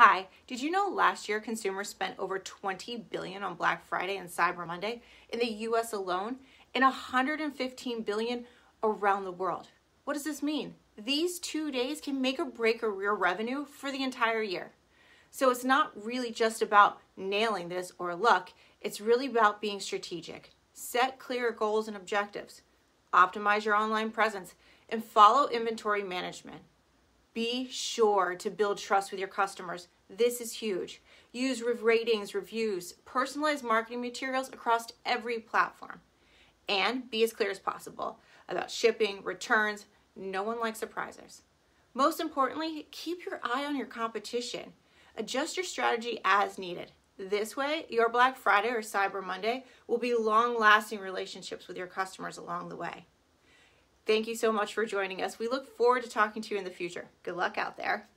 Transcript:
Hi, did you know last year consumers spent over 20 billion on Black Friday and Cyber Monday in the US alone and 115 billion around the world? What does this mean? These 2 days can make or break your revenue for the entire year. So it's not really just about nailing this or luck, it's really about being strategic. Set clear goals and objectives. Optimize your online presence and follow inventory management. Be sure to build trust with your customers. This is huge. Use ratings, reviews, personalized marketing materials across every platform. And be as clear as possible about shipping, returns. No one likes surprises. Most importantly, keep your eye on your competition. Adjust your strategy as needed. This way, your Black Friday or Cyber Monday will be long lasting relationships with your customers along the way. Thank you so much for joining us. We look forward to talking to you in the future. Good luck out there.